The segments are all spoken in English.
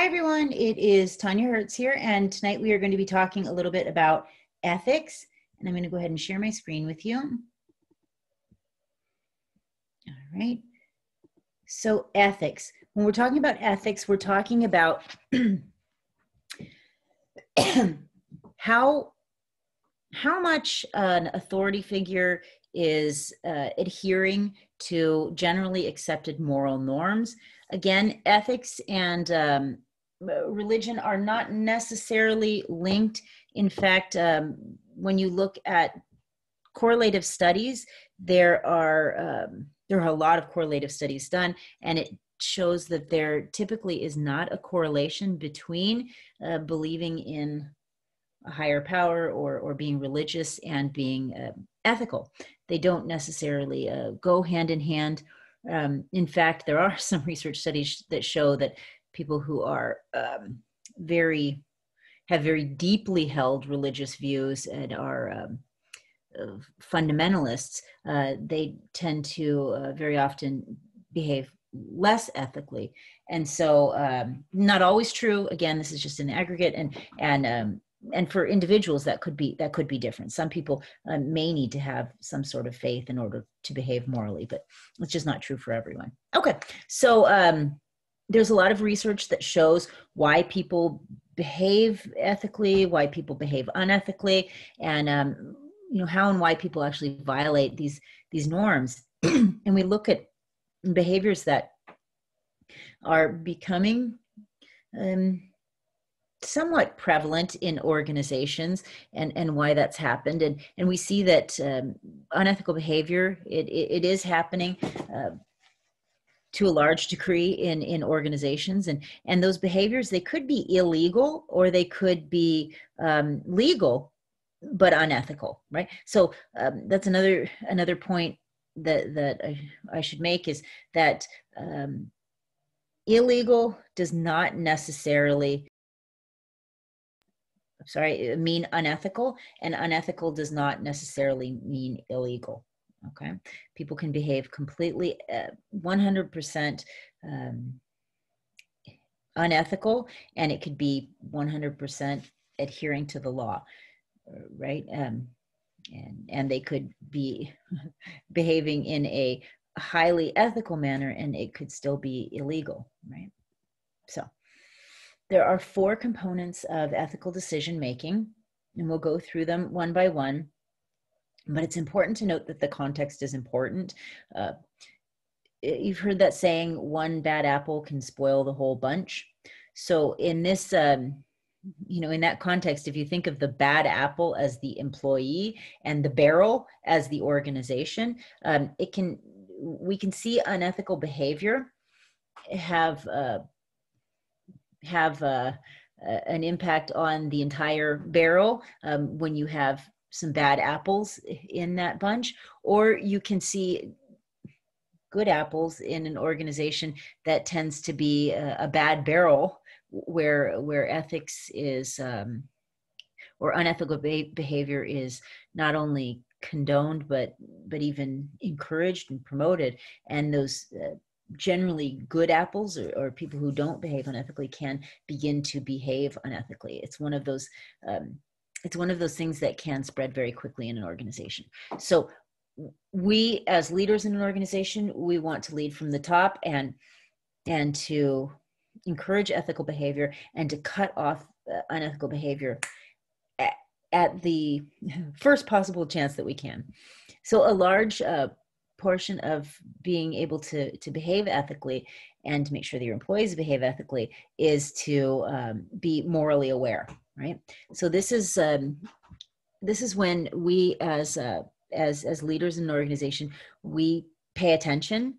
Hi, everyone. It is Tanya Hertz here, and tonight we are going to be talking a little bit about ethics. And I'm going to go ahead and share my screen with you. All right. So, ethics. When we're talking about ethics, we're talking about how how much an authority figure is uh, adhering to generally accepted moral norms. Again, ethics and um, religion are not necessarily linked. In fact, um, when you look at correlative studies, there are um, there are a lot of correlative studies done, and it shows that there typically is not a correlation between uh, believing in a higher power or or being religious and being uh, ethical. They don't necessarily uh, go hand in hand. Um, in fact, there are some research studies that show that people who are um, very have very deeply held religious views and are um, uh, fundamentalists, uh, they tend to uh, very often behave less ethically, and so um, not always true. Again, this is just an aggregate, and and um, and for individuals that could be that could be different. Some people uh, may need to have some sort of faith in order to behave morally, but it's just not true for everyone. Okay, so um, there's a lot of research that shows why people behave ethically, why people behave unethically, and um, you know how and why people actually violate these these norms. and we look at behaviors that are becoming um, somewhat prevalent in organizations and, and why that's happened. And, and we see that um, unethical behavior, it, it, it is happening. Uh, to a large degree in in organizations. And and those behaviors they could be illegal or they could be um, legal but unethical right? So um, that's another another point that that I, I should make is that um, illegal does not necessarily sorry mean unethical and unethical does not necessarily mean illegal okay? People can behave completely uh, 100% um, unethical and it could be 100% adhering to the law uh, right? Um, and and they could be behaving in a highly ethical manner and it could still be illegal right? So there are four components of ethical decision making and we'll go through them one by one but it's important to note that the context is important. Uh, you've heard that saying, one bad apple can spoil the whole bunch. So, in this, um, you know, in that context, if you think of the bad apple as the employee and the barrel as the organization, um, it can, we can see unethical behavior have, uh, have, uh, an impact on the entire barrel um, when you have some bad apples in that bunch, or you can see good apples in an organization that tends to be a, a bad barrel where where ethics is um, or unethical behavior is not only condoned but but even encouraged and promoted. And those uh, generally good apples or, or, people who don't behave unethically can begin to behave unethically. It's one of those um, it's one of those things that can spread very quickly in an organization. So we as leaders in an organization, we want to lead from the top and and to encourage ethical behavior and to cut off uh, unethical behavior at, at, the first possible chance that we can. So a large uh, portion of being able to to behave ethically and to make sure that your employees behave ethically is to um, be morally aware right? So this is um, this is when we as uh, as as leaders in an organization we pay attention.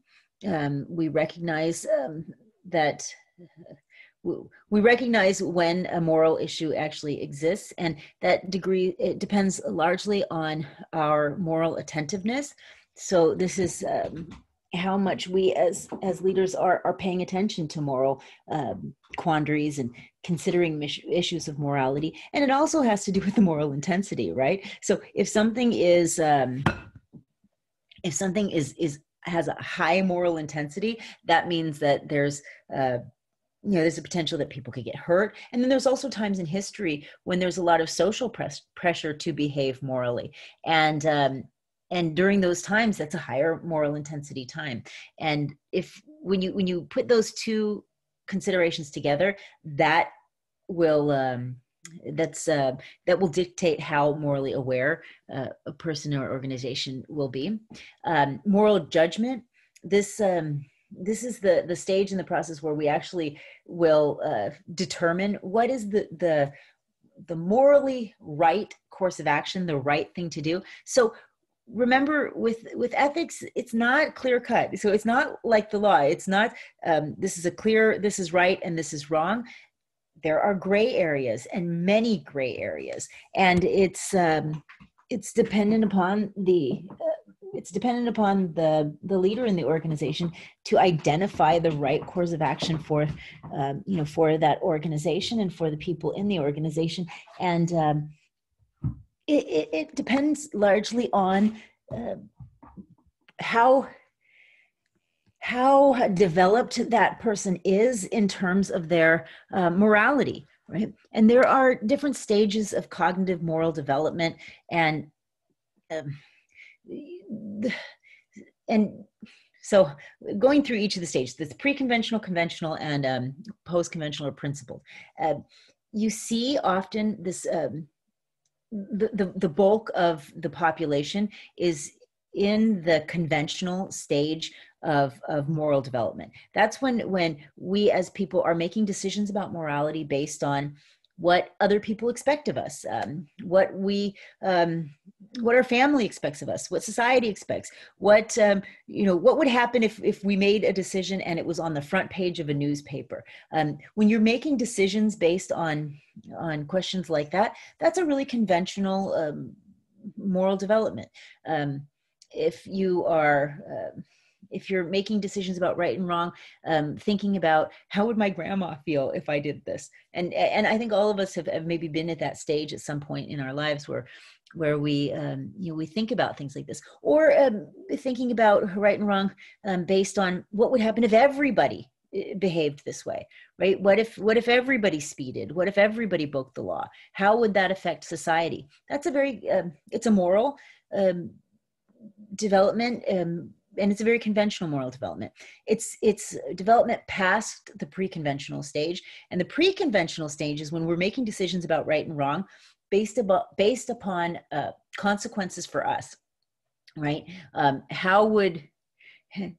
Um, we recognize um, that we recognize when a moral issue actually exists and that degree it depends largely on our moral attentiveness. So this is um, how much we as as leaders are are paying attention to moral um, quandaries and considering issues of morality. And it also has to do with the moral intensity right? So if something is um, if something is is has a high moral intensity that means that there's uh, you know there's a potential that people could get hurt. And then there's also times in history when there's a lot of social press, pressure to behave morally. And um, and during those times that's a higher moral intensity time. And if when you when you put those two considerations together that will um, that's uh, that will dictate how morally aware uh, a person or organization will be. Um, moral judgment this um, this is the the stage in the process where we actually will uh, determine what is the the the morally right course of action the right thing to do. So remember with with ethics it's not clear cut. So it's not like the law. It's not um, this is a clear this is right and this is wrong. There are gray areas and many gray areas. And it's um, it's dependent upon the uh, it's dependent upon the the leader in the organization to identify the right course of action for um, you know for that organization and for the people in the organization. And um, it, it, it, depends largely on uh, how how developed that person is in terms of their uh, morality right? And there are different stages of cognitive moral development and um, and so going through each of the stages this pre-conventional conventional and um, post-conventional or principled. Uh, you see often this um, the, the, bulk of the population is in the conventional stage of, of moral development. That's when when we as people are making decisions about morality based on what other people expect of us, um, what we, um, what our family expects of us, what society expects, what um, you know, what would happen if if we made a decision and it was on the front page of a newspaper. Um, when you're making decisions based on on questions like that, that's a really conventional um, moral development. Um, if you are uh, if you're making decisions about right and wrong um, thinking about how would my grandma feel if i did this and and i think all of us have, have maybe been at that stage at some point in our lives where where we um, you know we think about things like this. Or um, thinking about right and wrong um, based on what would happen if everybody eh, behaved this way right? What if what if everybody speeded? What if everybody broke the law? How would that affect society? That's a very um, it's a moral um, development um, and it's a very conventional moral development. It's it's development past the pre-conventional stage and the pre-conventional stage is when we're making decisions about right and wrong based about based upon uh, consequences for us right? Um, how would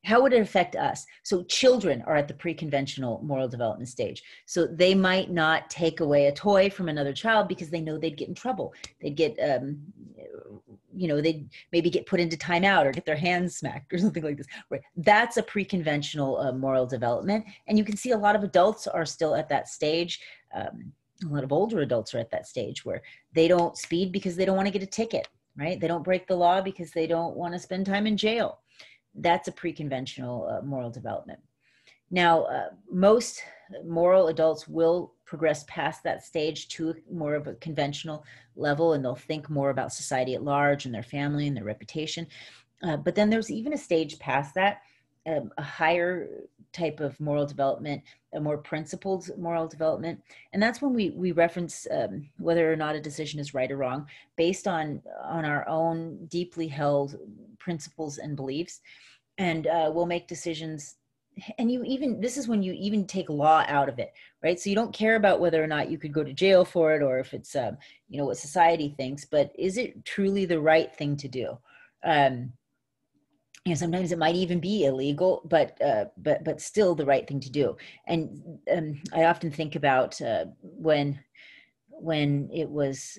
how would it affect us? So children are at the pre-conventional moral development stage. So they might not take away a toy from another child because they know they'd get in trouble. They'd get um, you know they'd maybe get put into timeout or get their hands smacked or something like this right? That's a pre-conventional uh, moral development. And you can see a lot of adults are still at that stage. Um, a lot of older adults are at that stage where they don't speed because they don't want to get a ticket right? They don't break the law because they don't want to spend time in jail. That's a pre-conventional uh, moral development. Now uh, most moral adults will progress past that stage to more of a conventional level and they'll think more about society at large and their family and their reputation. Uh, but then there's even a stage past that, um, a higher type of moral development, a more principled moral development. And that's when we, we reference um, whether or not a decision is right or wrong based on, on our own deeply held principles and beliefs. And uh, we'll make decisions and you even this is when you even take law out of it right so you don't care about whether or not you could go to jail for it or if it's um, you know what society thinks but is it truly the right thing to do um, you know sometimes it might even be illegal but uh, but but still the right thing to do and um, i often think about uh, when when it was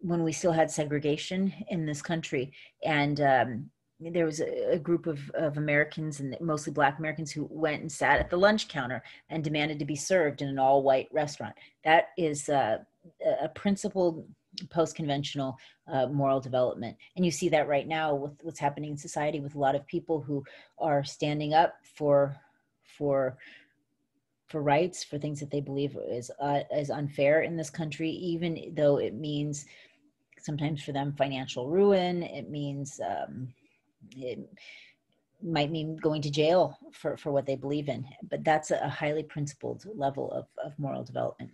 when we still had segregation in this country and um, there was a, a, group of, of Americans and mostly Black Americans who went and sat at the lunch counter and demanded to be served in an all white restaurant. That is uh, a principled post conventional uh, moral development. And you see that right now with what's happening in society with a lot of people who are standing up for, for, for rights, for things that they believe is, uh, is unfair in this country, even though it means sometimes for them financial ruin, it means um, it, might mean going to jail for, for what they believe in. But that's a highly principled level of, of moral development.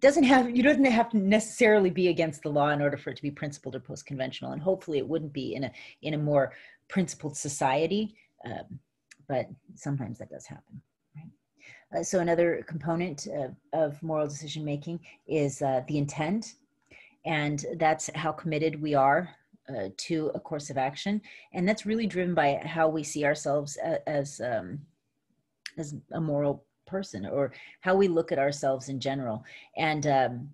Doesn't have you doesn't have to necessarily be against the law in order for it to be principled or post conventional, and hopefully it wouldn't be in a in a more principled society. Um, but sometimes that does happen. Right? Uh, so another component of, of moral decision making is uh, the intent, and that's how committed we are uh, to a course of action, and that's really driven by how we see ourselves as as, um, as a moral person or how we look at ourselves in general. And um,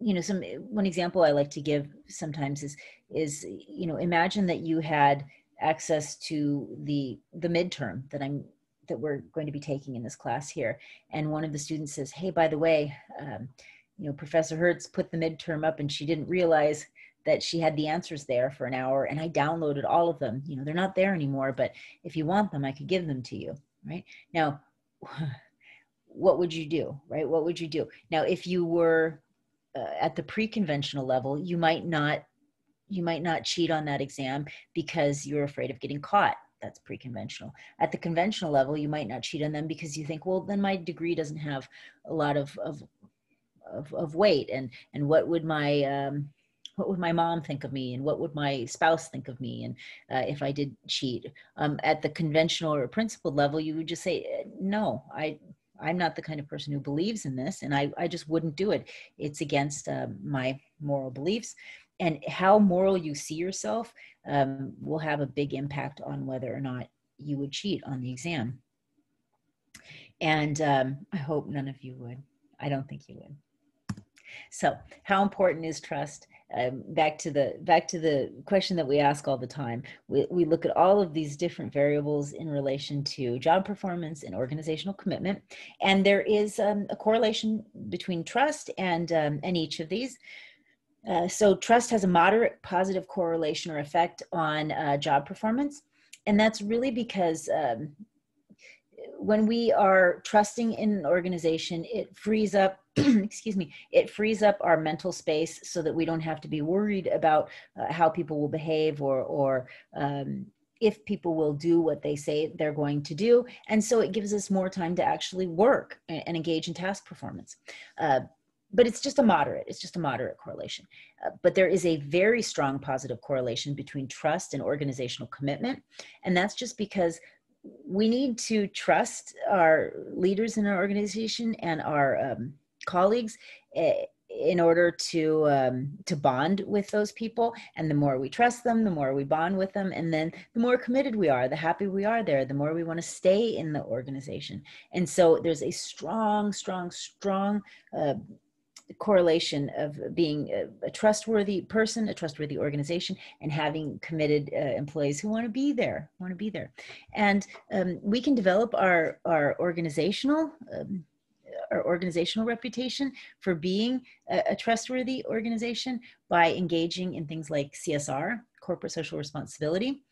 you know, some one example I like to give sometimes is is you know, imagine that you had access to the the midterm that I'm that we're going to be taking in this class here, and one of the students says, "Hey, by the way." Um, you know, Professor Hertz put the midterm up and she didn't realize that she had the answers there for an hour and I downloaded all of them. You know, they're not there anymore, but if you want them, I could give them to you. Right now, what would you do? Right? What would you do? Now, if you were uh, at the pre-conventional level, you might not you might not cheat on that exam because you're afraid of getting caught that's pre-conventional at the conventional level you might not cheat on them because you think well then my degree doesn't have a lot of of of, of weight and and what would my um, what would my mom think of me? And what would my spouse think of me? And uh, if i did cheat um, at the conventional or principled level you would just say uh, no i i'm not the kind of person who believes in this and i, I just wouldn't do it. It's against uh, my moral beliefs. And how moral you see yourself um, will have a big impact on whether or not you would cheat on the exam. And um, i hope none of you would. I don't think you would so how important is trust? Um, back to the back to the question that we ask all the time. We, we look at all of these different variables in relation to job performance and organizational commitment. And there is um, a correlation between trust and um, and each of these. Uh, so trust has a moderate positive correlation or effect on uh, job performance. And that's really because um, when we are trusting in an organization, it frees up, excuse me, it frees up our mental space so that we don't have to be worried about uh, how people will behave or, or um, if people will do what they say they're going to do. And so it gives us more time to actually work and, and engage in task performance. Uh, but it's just a moderate it's just a moderate correlation uh, but there is a very strong positive correlation between trust and organizational commitment and that's just because we need to trust our leaders in our organization and our um, colleagues eh, in order to um, to bond with those people. And the more we trust them the more we bond with them. And then the more committed we are the happier we are there the more we want to stay in the organization. And so there's a strong strong strong uh, correlation of being a, a, trustworthy person, a trustworthy organization, and having committed uh, employees who want to be there, want to be there. And um, we can develop our, our organizational, um, our organizational reputation for being a, a trustworthy organization by engaging in things like CSR, corporate social responsibility.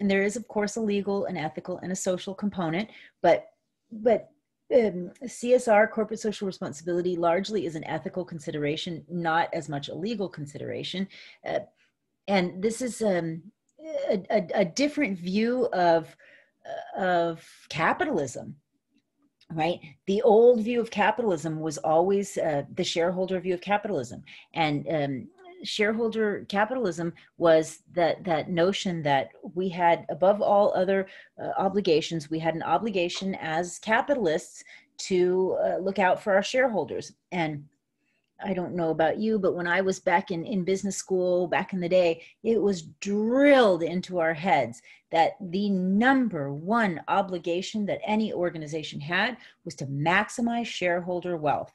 And there is, of course, a legal, an ethical, and a social component, but but um, CSR, corporate social responsibility, largely is an ethical consideration, not as much a legal consideration. Uh, and this is um, a, a, a, different view of, uh, of capitalism, right? The old view of capitalism was always uh, the shareholder view of capitalism. And um, shareholder capitalism was that that notion that we had above all other uh, obligations we had an obligation as capitalists to uh, look out for our shareholders and I don't know about you, but when I was back in, in business school back in the day, it was drilled into our heads that the number one obligation that any organization had was to maximize shareholder wealth.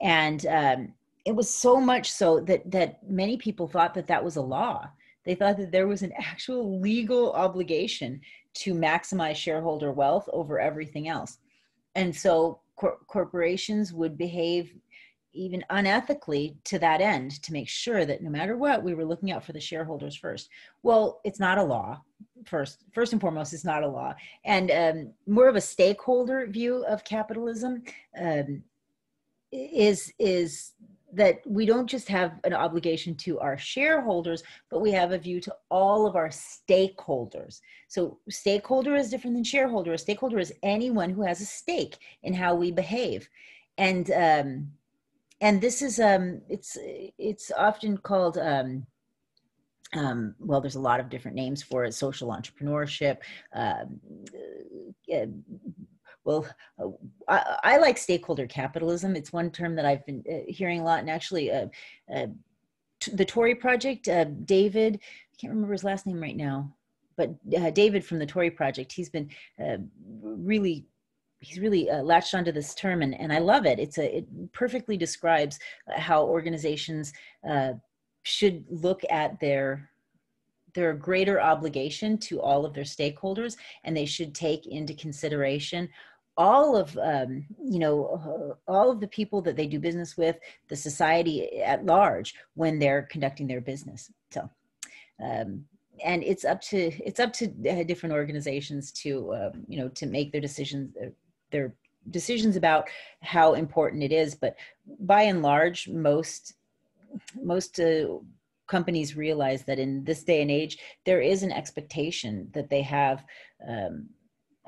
And um, it was so much so that that many people thought that that was a law. They thought that there was an actual legal obligation to maximize shareholder wealth over everything else. And so cor- corporations would behave even unethically to that end to make sure that no matter what we were looking out for the shareholders first. Well it's not a law. First first and foremost it's not a law. And um, more of a stakeholder view of capitalism um, is is that we don't just have an obligation to our shareholders, but we have a view to all of our stakeholders. So, stakeholder is different than shareholder. A stakeholder is anyone who has a stake in how we behave, and um, and this is um, it's it's often called. Um, um, well, there's a lot of different names for it social entrepreneurship, um, uh, well, uh, I, I, like stakeholder capitalism. It's one term that I've been uh, hearing a lot. And actually, uh, uh the Tory Project, uh, David, I can't remember his last name right now, but uh, David from the Tory Project, he's been really he's really uh, latched onto this term and, and i love it it's a it perfectly describes how organizations uh, should look at their their greater obligation to all of their stakeholders and they should take into consideration all of um, you know uh, all of the people that they do business with the society at large when they're conducting their business. So um, and it's up to it's up to uh, different organizations to uh, you know to make their decisions uh, their decisions about how important it is. But by and large most most uh, companies realize that in this day and age there is an expectation that they have um,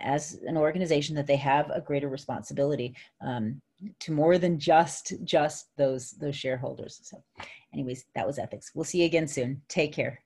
as an organization that they have a greater responsibility um, to more than just just those those shareholders. So anyways that was ethics. We'll see you again soon. Take care